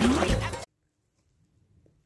Thank.